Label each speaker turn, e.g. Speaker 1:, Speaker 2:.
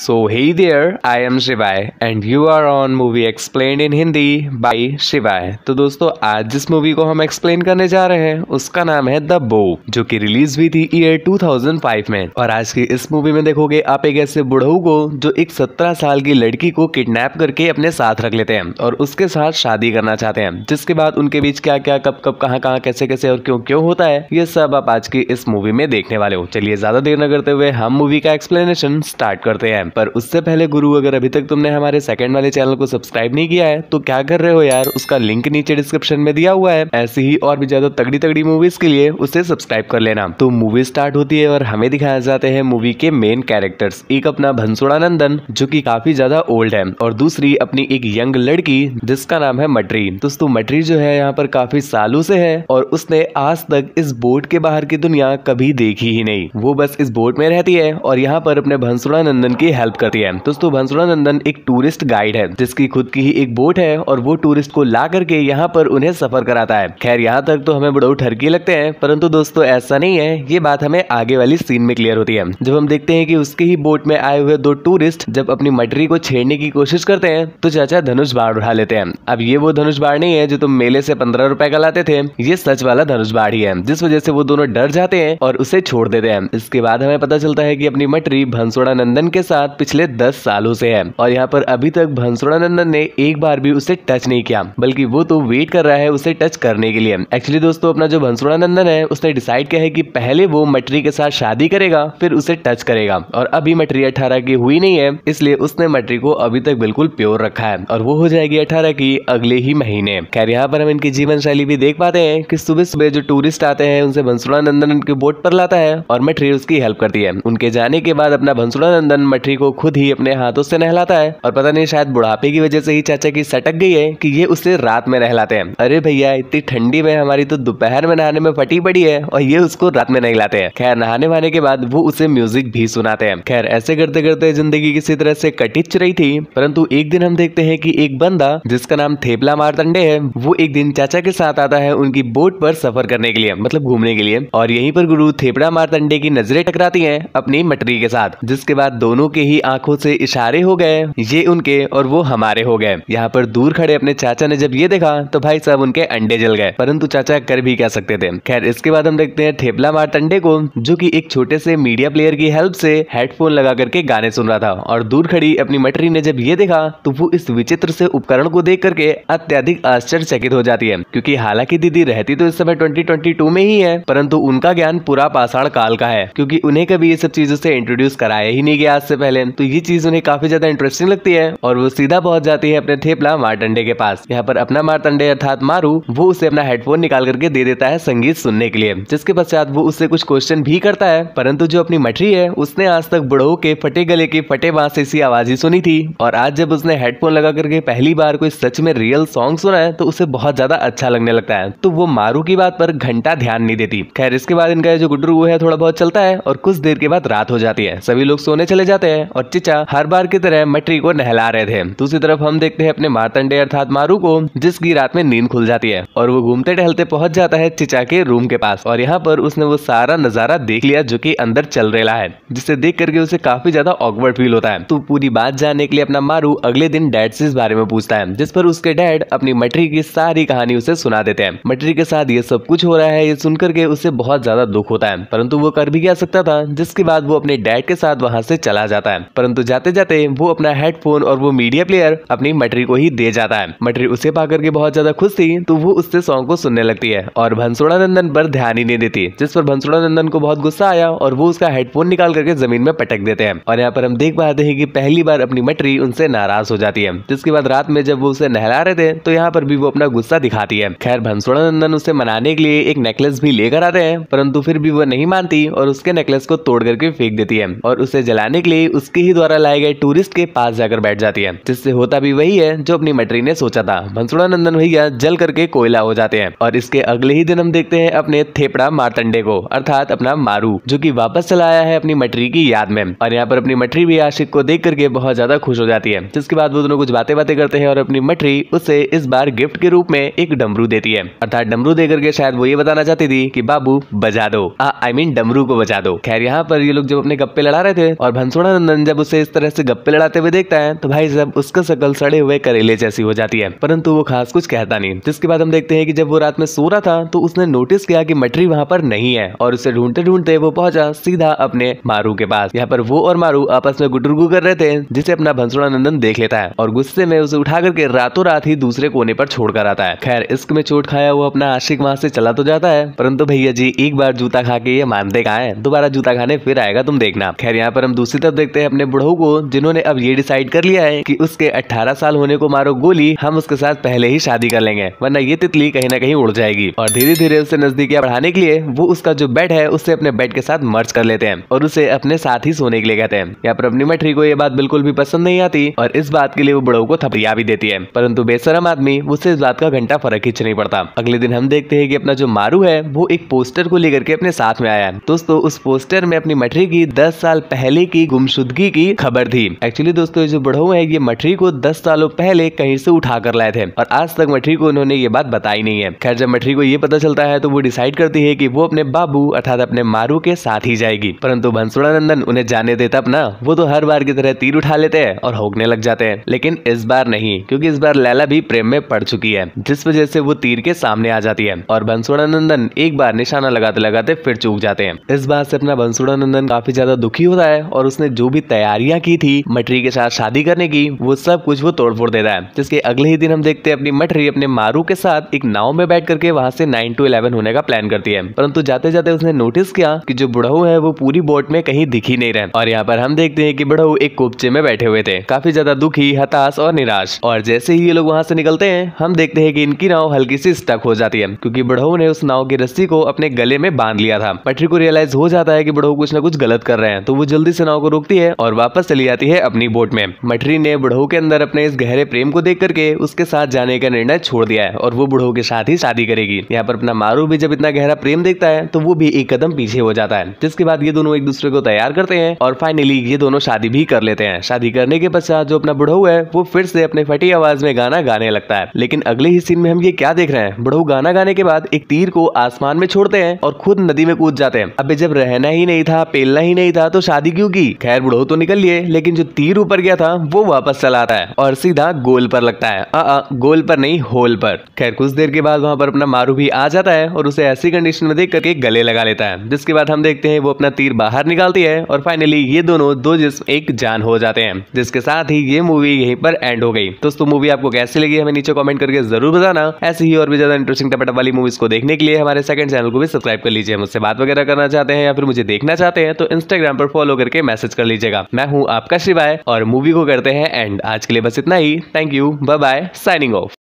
Speaker 1: So hey there, I am Shivay and you are on movie explain in Hindi by Shivay तो दोस्तों आज जिस movie को हम एक्सप्लेन करने जा रहे हैं उसका नाम है द बो जो कि रिलीज़ हुई थी ईयर 2005 में। और आज की इस मूवी में देखोगे आप एक ऐसे बुढ़ऊ को जो एक 17 साल की लड़की को किडनैप करके अपने साथ रख लेते हैं और उसके साथ शादी करना चाहते हैं। जिसके बाद उनके बीच क्या क्या कब कब कहाँ कहाँ कैसे कैसे और क्यों क्यों होता है ये सब आप आज की इस मूवी में देखने वाले हो। चलिए ज़्यादा देर न करते हुए हम मूवी का एक्सप्लेनेशन स्टार्ट करते हैं। पर उससे पहले गुरु, अगर अभी तक तुमने हमारे सेकंड वाले चैनल को सब्सक्राइब नहीं किया है तो क्या कर रहे हो यार? उसका लिंक नीचे डिस्क्रिप्शन में दिया हुआ है। ऐसी ही और भी ज़्यादा तगड़ी तगड़ी मूवीज़ के लिए उसे सब्सक्राइब कर लेना। तो मूवी स्टार्ट होती है और हमें दिखाया जाते हैं मूवी के मेन कैरेक्टर्स एक अपना भंसुड़ा नंदन, जो की काफ़ी ज़्यादा ओल्ड है, और दूसरी अपनी एक यंग लड़की, जिसका नाम है मटरी। दोस्तों, मटरी जो है यहाँ पर काफ़ी सालों से है, और उसने आज तक इस बोट के बाहर की दुनिया कभी देखी ही नहीं। वो बस इस बोट में रहती है, और यहाँ पर अपने भंसुड़ा नंदन की हेल्प करती है। दोस्तों भंसुड़ा नंदन एक टूरिस्ट गाइड है, जिसकी खुद की ही एक बोट है और वो टूरिस्ट को ला करके यहाँ पर उन्हें सफ़र कराता है। खैर, यहाँ तक तो हमें बड़ो ठरकी लगते हैं, परंतु दोस्तों, ऐसा नहीं है। ये बात हमें आगे वाली सीन में क्लियर होती है। जब हम देखते हैं कि उसके ही बोट में आए हुए दो टूरिस्ट जब अपनी मटरी को छेड़ने की कोशिश करते हैं तो चाचा धनुष बाढ़ उठा लेते हैं। अब ये वो धनुष बाढ़ नहीं है, जो तुम मेले से पंद्रह रुपए का लाते थे। ये सच वाला धनुष बाढ़ ही है, जिस वजह से वो दोनों डर जाते हैं और उसे छोड़ देते हैं। इसके बाद हमें पता चलता है कि अपनी मटरी भंसोड़ा नंदन के साथ पिछले दस सालों से है। और यहाँ पर अभी तक भंसोड़ा नंदन ने एक बार भी उसे टच नहीं किया, बल्कि वो तो वेट कर रहा है उसे टच करने के लिए। एक्चुअली दोस्तों, अपना जो भंसोड़ा नंदन है, उसने डिसाइड किया है कि पहले वो मटरी के साथ शादी करेगा, फिर उसे टच करेगा। और अभी मटरी अठारह की हुई नहीं है, इसलिए उसने मटरी को अभी तक बिल्कुल प्योर रखा है। और वो हो जाएगी अठारह की अगले ही महीने। खैर, यहाँ पर हम इनकी जीवन शैली भी देख पाते हैं कि सुबह सुबह जो टूरिस्ट आते हैं, उनसे भंसुड़ा नंदन उनके बोट पर लाता है और मटरी उसकी हेल्प करती है। उनके जाने के बाद अपना भंसुड़ा नंदन मटरी को खुद ही अपने हाथों से नहलाता है और पता नहीं, शायद बुढ़ापे की वजह से ही चाचा की सटक गई है कि ये उसे रात में नहलाते हैं। अरे भैया, इतनी ठंडी में हमारी तो दोपहर में नहाने में फटी पड़ी है और ये उसको रात में नहलाते हैं। खैर, नहाने वहाने के बाद वो उसे म्यूज़िक भी सुनाते हैं। खैर, ऐसे करते करते ज़िंदगी किसी तरह से कटिच रही थी, परंतु एक दिन हम देखते हैं कि एक बंदा, जिसका नाम थेपला मारतंडे है, वो एक दिन चाचा के साथ आता है उनकी बोट पर सफ़र करने के लिए मतलब घूमने के लिए। और यहीं पर गुरु थेपड़ा मारतंडे की नज़रें टकराती हैं अपनी मटरी के साथ, जिसके बाद दोनों के ही आँखों से इशारे हो गए, ये उनके और वो हमारे हो गए। यहाँ पर दूर खड़े अपने चाचा ने जब ये देखा तो भाई साहब उनके अंडे जल गए, परंतु चाचा कर भी क्या सकते थे? खैर, इसके बाद हम देखते हैं थेपला मारतंडे को, जो की एक छोटे से मीडिया प्लेयर की हेल्प से हेडफोन लगा करके गाने सुन रहा था। और दूर खड़ी अपनी मटरी ने जब ये देखा तो वो इस विचित्र से उपकरण को देख करके अत्यधिक आश्चर्यचकित हो जाती है, क्योंकि हालाँकि दीदी रहती तो इस समय 2022 में ही है, परंतु उनका ज्ञान पूरा पाषाण काल का है, क्योंकि उन्हें कभी ये सब चीज़ों से इंट्रोड्यूस कराया ही नहीं गया आज से पहले। तो ये चीज़ उन्हें काफ़ी ज़्यादा इंटरेस्टिंग लगती है और वो सीधा पहुँच जाती है अपने थेपला मारतंडे के पास। यहाँ पर अपना मारतंडे अर्थात मारू, वो उसे अपना हेडफोन निकाल करके दे देता है संगीत सुनने के लिए। जिसके पश्चात वो उससे कुछ क्वेश्चन भी करता है, परंतु जो अपनी मठरी है, उसने आज तक बुढ़ो के फटे गले की फटे बाँस ऐसी आवाज़ ही सुनी थी। और आज जब उसने हेडफोन लगा करके पहली बार कोई सच में रियल सॉन्ग सुना है तो उसे बहुत ज़्यादा अच्छा लगने लगता है। तो वो मारू की बात पर घंटा ध्यान नहीं देती। खैर, इसके बाद इनका जो गुड्रू है, थोड़ा बहुत चलता है और कुछ देर के बाद रात हो जाती है। सभी लोग सोने चले जाते हैं। और चिचा हर बार की तरह मटरी को नहला रहे थे। दूसरी तरफ़ हम देखते हैं अपने मारतंडे अर्थात मारू को, जिसकी रात में नींद खुल जाती है। और वो घूमते टहलते पहुँच जाता है चिचा के रूम के पास। और यहाँ पर उसने वो सारा नज़ारा देख लिया जो की अंदर चल रहा है, जिसे देख करके उसे काफ़ी ज़्यादा ऑकवर्ड फील होता है। तो पूरी बात जानने के लिए अपना मारू अगले दिन डैड से इस बारे में पूछता है, जिस पर उसके डैड अपनी मटरी की सारी कहानी उसे सुना देते हैं। मटरी के साथ ये सब कुछ हो रहा है, ये सुन करके उसे बहुत ज़्यादा दुख होता है, परंतु वो कर भी क्या सकता था, जिसके बाद वो अपने डैड के साथ वहाँ से चला जाता है। परंतु जाते जाते वो अपना हेडफोन और वो मीडिया प्लेयर अपनी मटरी को ही दे जाता है। मटरी उसे पा करके बहुत ज़्यादा खुश थी तो वो उससे सॉन्ग को सुनने लगती है और भंसोड़ा नंदन पर ध्यान ही नहीं देती, जिस पर भंसोड़ा नंदन को बहुत गुस्सा आया और वो उसका हेडफोन निकाल करके ज़मीन में पटक देते हैं। और यहाँ पर हम देख पाते हैं कि पहली बार अपनी मटरी उनसे नाराज़ हो जाती है, जिसके बाद रात में जब वो उसे नहला रहे थे तो यहाँ पर भी वो अपना गुस्सा दिखाती है। खैर भंसोड़ा नंदन उसे मनाने के लिए एक नेकलेस भी लेकर आते हैं, परंतु फिर भी वो नहीं मानती और उसके नेकलेस को तोड़ करके फेंक देती है और उसे जलाने के लिए उसके ही द्वारा लाए गए टूरिस्ट के पास जाकर बैठ जाती है, जिससे होता भी वही है जो अपनी मटरी ने सोचा था। भंसुड़ा नंदन भैया जल करके कोयला हो जाते हैं और इसके अगले ही दिन हम देखते हैं अपने थेपड़ा मारतंडे को, अर्थात अपना मारू, जो की वापस चला आया है अपनी मटरी की याद में। और यहाँ पर अपनी मटरी भी आशिक को देख करके बहुत ज़्यादा खुश हो जाती है, जिसके बाद वो दोनों कुछ बातें बातें करते हैं और अपनी मटरी उसे इस बार गिफ्ट के रूप में एक डमरू देती है। अर्थात डमरू दे करके शायद वो ये बताना चाहती थी कि, बाबू, बजा दो। आई मीन डमरू को बजा दो। खैर, यहाँ पर ये लोग जब अपने गप्पे लड़ा रहे थे और भंसोड़ा भंसुड़ानंदन जब उसे इस तरह से गप्पे लड़ाते हुए देखता है तो भाई साहब उसका शकल सड़े हुए करेले जैसी हो जाती है। परंतु वो खास कुछ कहता नहीं। जिसके बाद हम देखते हैं कि जब वो रात में सो रहा था तो उसने नोटिस किया कि मटरी वहाँ पर नहीं है, और उसे ढूंढते ढूंढते वो पहुँचा सीधा अपने मारू के पास। यहाँ पर वो और मारू आपस में गुटरगु कर रहे थे, जिसे अपना भंसुड़ा नंदन देख लेता है, और गुस्से में उसे उठा करके रातों रात ही दूसरे कोने पर छोड़कर आता है। खैर, इश्क में चोट खाया वो अपना आशिक वहाँ से चला तो जाता है, परंतु भैया जी एक बार जूता खा के ये मानते कहा है? दोबारा जूता खाने फिर आएगा तुम देखना। खैर, यहाँ पर हम दूसरी तरफ़ देखते हैं अपने बुढ़ऊ को, जिन्होंने अब ये डिसाइड कर लिया है कि उसके 18 साल होने को मारो गोली, हम उसके साथ पहले ही शादी कर लेंगे, वरना ये तितली कहीं ना कहीं उड़ जाएगी। और धीरे धीरे उसे नजदीकियाँ बढ़ाने के लिए, वो उसका जो बेड है, उससे अपने बेड के साथ मर्ज कर लेते हैं और उसे अपने साथ ही सोने के लिए कहते हैं। यहाँ पर अपनी मठरी को ये बात बिल्कुल भी पसंद नहीं आती और इस बात के लिए वो बुढ़ऊ को थपड़िया भी देती है। परंतु बेसरम आदमी उसे इस बात का घंटा फ़र्क खींच नहीं पड़ता। अगले दिन हम देखते हैं कि अपना जो मारू है, वो एक पोस्टर को लेकर के अपने साथ में आया दोस्तों, उस पोस्टर में अपनी मठरी की दस साल पहले की गुमशुदगी की खबर थी। एक्चुअली दोस्तों जो बढ़ऊ है, ये मठरी को दस सालों पहले कहीं से उठा कर लाए थे और आज तक मठरी को उन्होंने ये बात बताई नहीं है। खैर, जब मठरी को ये पता चलता है तो वो डिसाइड करती है की वो अपने बाबू अर्थात अपने मारू के साथ ही जाएगी। परंतु नंदन उन्हें जाने देता अपना, वो तो हर बार की तरह तीर उठा लेते हैं और होगने लग जाते हैं। लेकिन इस बार नहीं, क्योंकि इस बार लैला भी प्रेम में पड़ चुकी है, जिस वजह से वो तीर के सामने आ जाती है और नंदन एक बार निशाना लगाते लगाते फिर चूक जाते हैं। इस बात से अपना नंदन काफ़ी ज़्यादा दुखी होता है और उसने जो भी तैयारियाँ की थी, मटरी के साथ शादी करने की, वो सब कुछ वो तोड़ फोड़ देता है। जिसके अगले ही दिन हम देखते हैं अपनी मटरी अपने मारू के साथ एक नाव में बैठ करके वहाँ से नाइन टू इलेवन होने का प्लान करती है। परंतु जाते जाते उसने नोटिस किया कि जो बुढ़ऊ है, वो पूरी बोट में कहीं दिख नहीं रहे और यहाँ पर हम देखते हैं कि बुढ़ऊ एक कोपचे में बैठे हुए थे। काफ़ी ज़्यादा दुखी, हताश और निराश। और जैसे ही ये लोग वहाँ से निकलते हैं, हम देखते हैं कि इनकी नाव हल्की सी स्टक हो जाती है, क्योंकि बुढ़ऊ ने उस नाव की रस्सी को अपने गले में बाँध लिया था। मटरी को रियलाइज़ हो जाता है कि बुढ़ऊ कुछ न कुछ गलत कर रहे हैं तो वो जल्दी से नाव को रोकती है और वापस चली जाती है अपनी बोट में। मटरी ने बुढ़ऊ के अंदर अपने इस गहरे प्रेम को देख करके उसके साथ जाने का निर्णय छोड़ दिया है और वो बुढ़ऊ के साथ ही शादी करेगी। यहाँ पर अपना मारू भी जब इतना गहरा प्रेम देखता है तो वो भी एक कदम पीछे हो जाता है। जिसके बाद ये दोनों एक दूसरे को तैयार करते हैं और फाइनली ये दोनों शादी भी कर लेते हैं। शादी करने के पश्चात जो अपना बुढ़ऊ है, वो फिर से अपने फटी आवाज़ में गाना गाने लगता है। लेकिन अगले ही सीन में हम ये क्या देख रहे हैं? बुढ़ऊ गाना गाने के बाद एक तीर को आसमान में छोड़ते हैं और खुद नदी में कूद जाते हैं। अब जब रहना ही नहीं था, पेलना ही नहीं था तो शादी क्यों की? खैर बुढ़ऊ तो निकल लिए लेकिन जो तीर ऊपर गया था वो वापस चला आता है और सीधा गोल पर लगता है। आ, आ, गोल पर नहीं होल पर। खैर कुछ देर के बाद वहाँ पर अपना मारू भी आ जाता है और उसे ऐसी कंडीशन में देख करके गले लगा लेता है जिसके बाद हम देखते हैं वो अपना तीर बाहर निकालती है और फाइनली ये दोनों दो जिसम एक जान हो जाते हैं जिसके साथ ही ये मूवी यहीं पर एंड हो गई। दोस्तों मूवी आपको कैसी लगी हमें नीचे कमेंट करके ज़रूर बताना। ऐसी ही और भी ज़्यादा इंटरेस्टिंग टपटप वाली मूवीज़ को देखने के लिए हमारे सेकंड चैनल को भी सब्सक्राइब कर लीजिए। मुझसे बात वगैरह करना चाहते हैं या फिर मुझे देखना चाहते हैं तो इंस्टाग्राम पर फॉलो करके मैसेज कर लीजिएगा मैं हूँ आपका शिवाय और मूवी को करते हैं एंड आज के लिए बस इतना ही। Thank you bye bye signing off